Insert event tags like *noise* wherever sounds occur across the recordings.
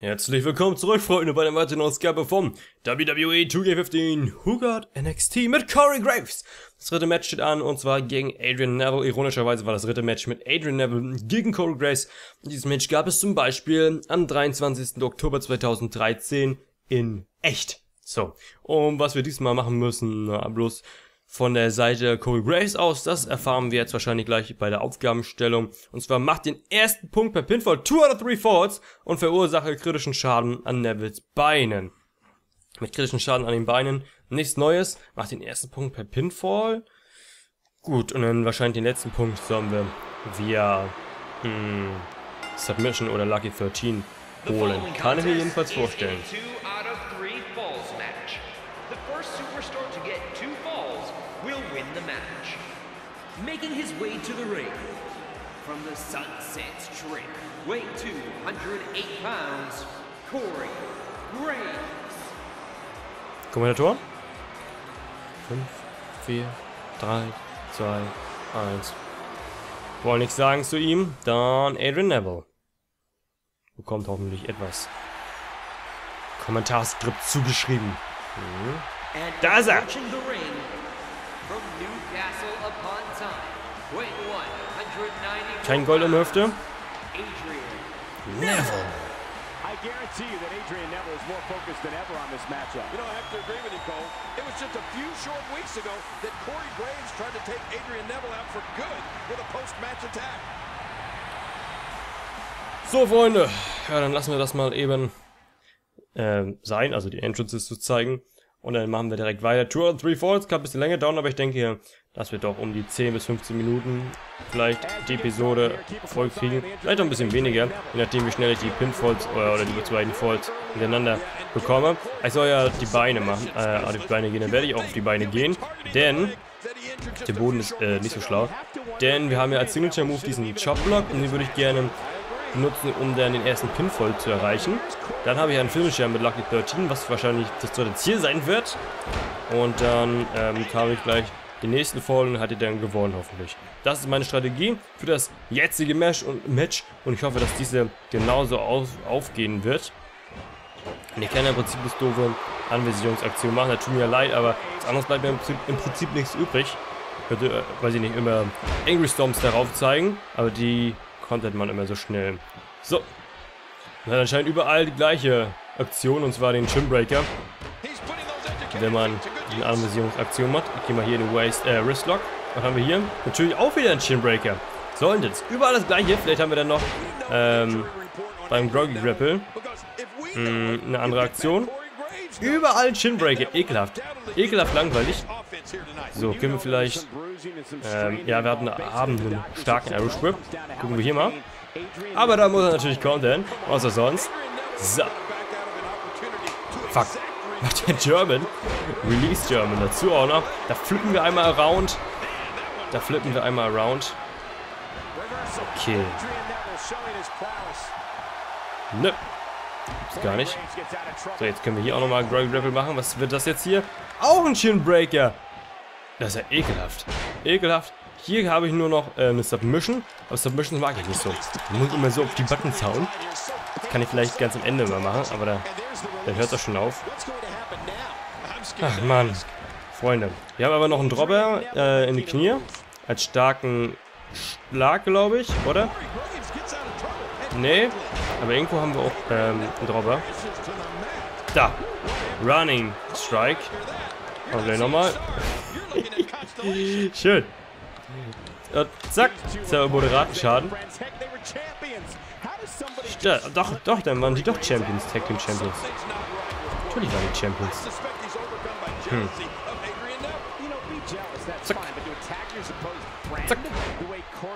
Herzlich willkommen zurück, Freunde, bei der weiteren Ausgabe vom WWE 2K15 Who Got NXT mit Corey Graves. Das dritte Match steht an und zwar gegen Adrian Neville. Ironischerweise war das dritte Match mit Adrian Neville gegen Corey Graves. Dieses Match gab es zum Beispiel am 23. Oktober 2013 in echt. So, und was wir diesmal machen müssen, na, bloß von der Seite Corey Graves aus. Das erfahren wir jetzt wahrscheinlich gleich bei der Aufgabenstellung. Und zwar macht den ersten Punkt per Pinfall 2 out of 3 Falls und verursache kritischen Schaden an Nevils Beinen. Mit kritischen Schaden an den Beinen nichts Neues. Macht den ersten Punkt per Pinfall. Gut, und dann wahrscheinlich den letzten Punkt sollen wir via mh, hm, Submission oder Lucky 13 holen. Kann ich mir jedenfalls vorstellen. Making his way to the ring. From the Sunset Strip, weight 208 pounds, Corey Graves. Kommentator? 5, 4, 3, 2, 1. Wollen nichts sagen zu ihm? Dann Adrian Neville. Bekommt hoffentlich etwas Kommentarskript zugeschrieben. Mhm. Da ist er! Kein Gold in der Hüfte. Neville. I guarantee you that Adrian Neville is more focused than ever on this matchup. You know, I have to agree with you, Cole. It was just a few short weeks ago that Corey Graves tried to take Adrian Neville out for good with a post-match attack. So, Freunde. Ja, dann lassen wir das mal eben äh, sein, also die Entrances zu zeigen. Und dann machen wir direkt weiter. Tour 3 Falls kann ein bisschen länger dauern, aber ich denke, dass wir doch um die 10 bis 15 Minuten vielleicht die Episode voll kriegen. Vielleicht auch ein bisschen weniger, je nachdem wie schnell ich die Pinfalls oder, oder die beiden Falls hintereinander bekomme. Ich soll ja die Beine machen, äh, auf die Beine gehen, dann werde ich auch auf die Beine gehen, denn der Boden ist äh, nicht so schlau. Denn wir haben ja als Signature-Move diesen Chop-Block und den würde ich gerne nutzen, um dann den ersten Pinfall zu erreichen. Dann habe ich einen Finisher mit Lucky 13, was wahrscheinlich das dritte Ziel sein wird. Und dann ähm, kam ich gleich den nächsten Fall und hatte dann gewonnen hoffentlich. Das ist meine Strategie für das jetzige Match und, Match und ich hoffe, dass diese genauso auf, aufgehen wird. Und ich kann ja im Prinzip das doofe Anvisierungsaktion machen, das tut mir leid, aber das andere bleibt mir im Prinzip, im Prinzip nichts übrig. Ich könnte, äh, weiß ich nicht, immer Angry Storms darauf zeigen, aber die konnte man immer so schnell. So. Man hat anscheinend überall die gleiche Aktion, und zwar den Chimbreaker. Wenn man eine Anvisierungsaktion macht. Ich gehe mal hier in den Waist, äh, Wristlock. Was haben wir hier? Natürlich auch wieder einen Chinbreaker. So, und jetzt überall das gleiche. Vielleicht haben wir dann noch ähm, beim Groggy Grapple mh, hm, eine andere Aktion. Überall Chinbreaker. Ekelhaft. Ekelhaft langweilig. So, können wir vielleicht... Ähm, ja, wir hatten, haben einen starken Arrow Grip. Gucken wir hier mal. Aber da muss er natürlich countern. Was ist sonst? So. Fuck. *laughs* Macht der German. Release German dazu auch noch. Da flippen wir einmal around. Da flippen wir einmal around. Okay. Nö. Ist gar nicht. So, jetzt können wir hier auch nochmal Groggy Grapple machen. Was wird das jetzt hier? Auch ein Chinbreaker. Das ist ja ekelhaft. Ekelhaft. Hier habe ich nur noch äh, eine Submission. Aber Submissions mag ich nicht so. Ich muss immer so auf die Buttons hauen. Das kann ich vielleicht ganz am Ende mal machen, aber da, dann hört das schon auf. Ach man, Freunde. Wir haben aber noch einen Dropper äh, in die Knie. Als starken Schlag, glaube ich, oder? Nee, aber irgendwo haben wir auch ähm, einen Dropper. Da. Running Strike. Und gleich nochmal. Schön. Und zack. Ist moderaten Schaden. Ja, doch, doch, dann waren die doch Champions, Tag Team Champions. Natürlich waren die Champions. Hm. Zack. Zack.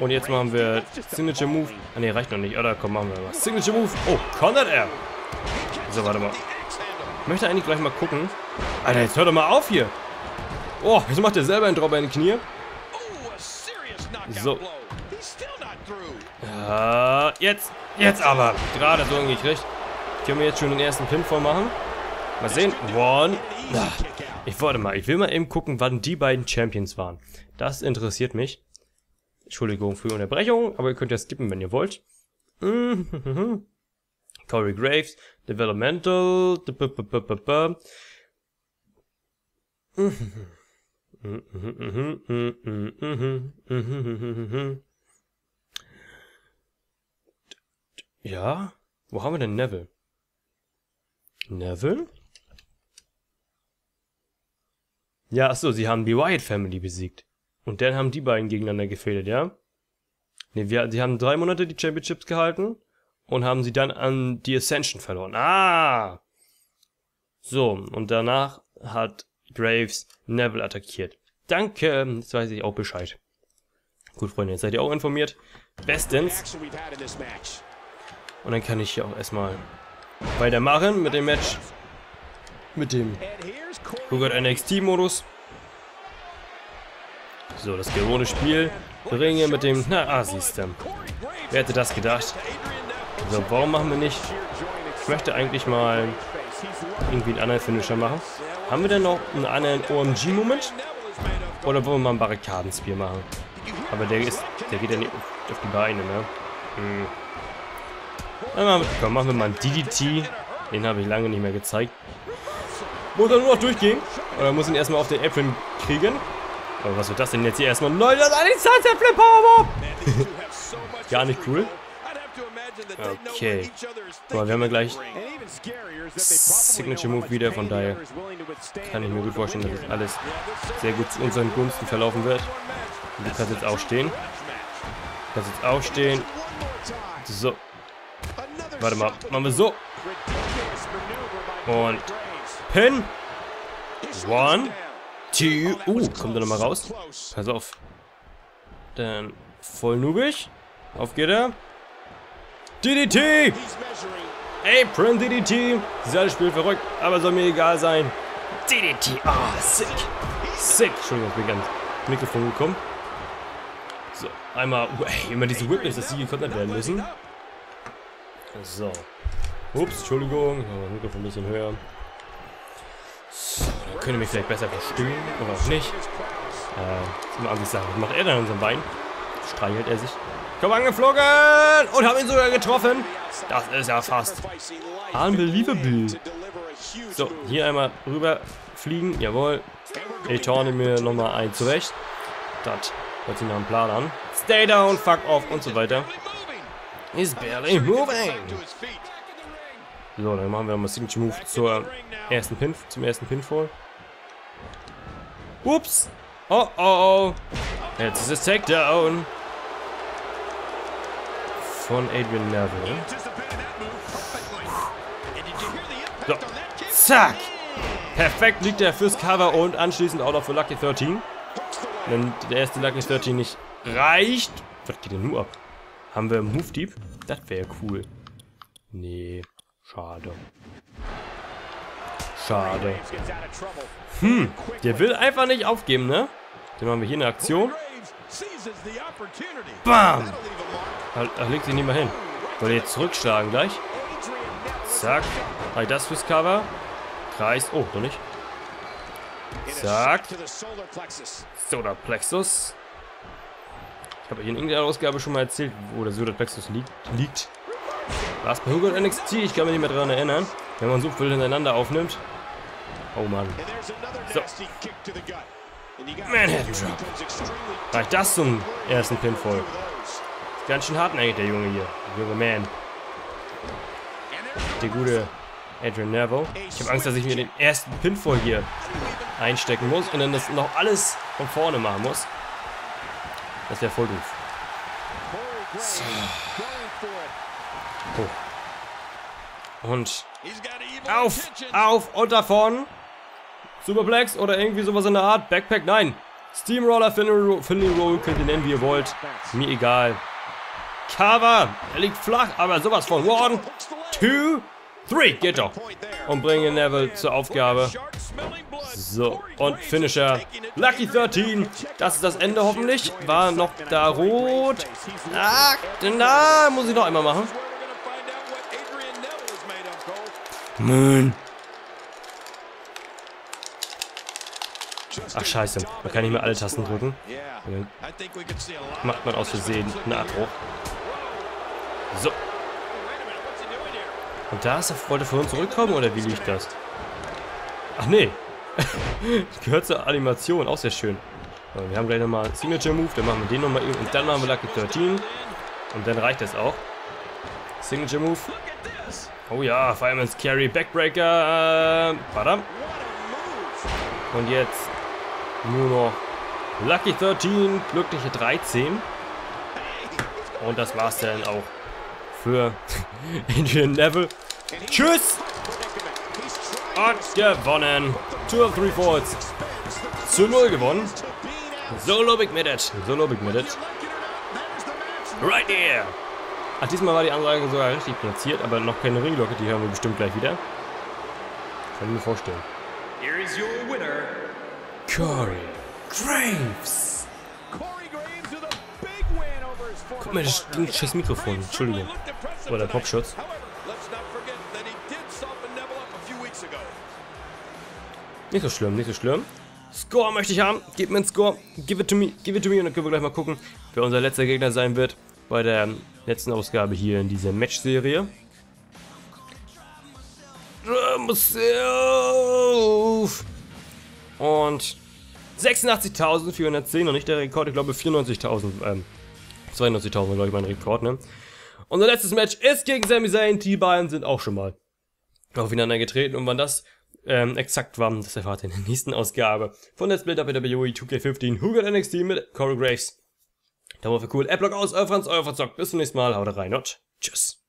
Und jetzt machen wir Signature Move. Ah ne, reicht noch nicht. Oder komm, machen wir mal. Signature Move. Oh, Conrad R. So, warte mal. Ich möchte eigentlich gleich mal gucken. Alter, jetzt hört doch mal auf hier. Oh, jetzt macht er selber einen Dropper in die Knie. So. Ja, jetzt. Jetzt aber. Gerade so hingekriegt. Ich kann mir jetzt schon den ersten Pin voll machen. Mal sehen. One. Ich wollte mal. Ich will mal eben gucken, wann die beiden Champions waren. Das interessiert mich. Entschuldigung für die Unterbrechung, aber ihr könnt ja skippen, wenn ihr wollt. *laughs* Corey Graves, Developmental. Ja, wo haben wir denn Neville? Neville? Ja, achso, sie haben die Wyatt Family besiegt. Und dann haben die beiden gegeneinander gefädelt, ja? Ne, wir, sie haben drei Monate die Championships gehalten und haben sie dann an die Ascension verloren. Ah! So, und danach hat Graves Neville attackiert. Danke, jetzt weiß ich auch Bescheid. Gut, Freunde, jetzt seid ihr auch informiert. Bestens. Und dann kann ich hier auch erstmal weitermachen mit dem Match. Mit dem Google NXT-Modus. So, das gewohnte Spiel. Ringe mit dem... Na, ah, siehst du. Wer hätte das gedacht? So, warum machen wir nicht... Ich möchte eigentlich mal irgendwie einen anderen Finisher machen. Haben wir denn noch einen anderen OMG-Moment? Oder wollen wir mal einen Barrikadenspiel machen? Aber der ist... Der geht ja nicht auf die Beine, ne? Hm. Dann machen wir, komm, machen wir mal einen DDT. Den habe ich lange nicht mehr gezeigt. Muss er nur noch durchgehen. Oder muss ihn erstmal auf den Apron kriegen. Aber was wird das denn jetzt hier erstmal? Nein, das ist ein Sunset Flip Powerbomb! *laughs* Gar nicht cool. Okay. Aber wir haben ja gleich Signature Move wieder, von daher kann ich mir gut vorstellen, dass das alles sehr gut zu unseren Gunsten verlaufen wird. du kannst jetzt auch stehen. Du kannst jetzt auch stehen. So. Warte mal, machen wir so. Und Pin. One. Two. Uh, kommt er nochmal raus. Pass auf. Dann voll nubig. Auf geht er. DDT! Apron DDT! Dieses alles Spiel verrückt, aber soll mir egal sein. DDT! Ah, oh, sick! Sick! Entschuldigung, ich bin ganz Mikrofon gekommen. So, einmal, ey, immer diese Whiplash, dass sie gekontert werden müssen. So. Ups, Entschuldigung, Mikrofon ein bisschen höher. So, dann könnt ihr mich vielleicht besser verstehen, oder auch nicht. Äh, mal an sich sagen, was macht er denn an unserem Bein? Streichelt er sich. Komm angeflogen und haben ihn sogar getroffen. Das ist ja fast unbelievable. So, hier einmal rüber fliegen. Jawohl. Ich torne mir nochmal ein zurecht. Das hört sich nach einem Plan an. Stay down, fuck off und so weiter. He's barely moving. So, dann machen wir mal Signature Move zur ersten Pin, zum ersten Pinfall. Ups. Oh, oh, oh. Jetzt ist es Takedown von Adrian Neville. So. Zack. Perfekt liegt er fürs Cover und anschließend auch noch für Lucky 13. Wenn der erste Lucky 13 nicht reicht. Was geht denn nur ab? Haben wir Move Deep? Das wäre cool. Nee. Schade. Schade. Hm. Der will einfach nicht aufgeben, ne? Den machen wir hier eine Aktion. Bam! Da legt sich nicht mehr hin. Soll er jetzt zurückschlagen gleich? Zack. Halt das fürs Cover. Kreis. Oh, doch nicht. Zack. Solar Plexus. Ich habe hier in irgendeiner Ausgabe schon mal erzählt, wo der Solar Plexus liegt. liegt. Was bei Hugo NXT? Ich kann mich nicht mehr daran erinnern. Wenn man so viel hintereinander aufnimmt. Oh Mann. So. Manhattan Drop. Reicht das zum ersten Pinfall? Ganz schön hartnäckig, der Junge hier. Der junge Man. Der gute Adrian Neville. Ich habe Angst, dass ich mir den ersten Pinfall hier einstecken muss und dann das noch alles von vorne machen muss. Das wäre voll doof. So. Oh. Und auf, auf und davon. Superplex oder irgendwie sowas in der Art. Backpack, nein. Steamroller, Finley Roll, könnt ihr nennen, wie ihr wollt. Mir egal. Cover. Er liegt flach, aber sowas von. One, two, three. Geht doch. Und bringe Neville zur Aufgabe. So, und Finisher. Lucky 13. Das ist das Ende hoffentlich. War noch da rot. Ah, denn da muss ich noch einmal machen. Moon. Ach scheiße, man kann nicht mehr alle Tasten drücken. macht man aus Versehen einen Abbruch. So. Und da ist er, wollte vorhin zurückkommen oder wie liegt das? Ach nee. *laughs* Gehört zur Animation, auch sehr schön. Wir haben gleich nochmal Signature Move, dann machen wir den nochmal eben und dann machen wir Lucky 13. Und dann reicht das auch. Signature Move. Oh ja, Fireman's Carry, Backbreaker. Badam. Und jetzt nur noch Lucky 13, glückliche 13. Und das war's dann auch für *laughs* Adrian Neville. Tschüss! Und gewonnen. Two of three Falls. Zu 0 gewonnen. Solo Big Minute. Solo Big Minute. Right there. Ach, diesmal war die Ansage sogar richtig platziert, aber noch keine Ringglocke, die hören wir bestimmt gleich wieder. Kann ich mir vorstellen. Here is your winner, Corey Graves. Guck mal, das stinkt scheiß Mikrofon. Entschuldigung. Oder tonight. Popschutz. Nicht so schlimm, nicht so schlimm. Score möchte ich haben. Gib mir einen Score. Give it to me. Give it to me. Und dann können wir gleich mal gucken, wer unser letzter Gegner sein wird bei der letzten Ausgabe hier in dieser Match-Serie. Und 86.410 und nicht der Rekord, ich glaube 94.000, ähm, 92.000 glaube ich mein Rekord, ne? Unser letztes Match ist gegen Sami Zayn, die beiden sind auch schon mal aufeinander getreten und wann das ähm, exakt war, das erfahrt ihr in der nächsten Ausgabe von Let's Play WWE 2K15 Who Got NXT mit Corey Graves. Daumen für cool, Adblock aus, euer Franz, euer Verzockt, bis zum nächsten Mal, haut rein und tschüss.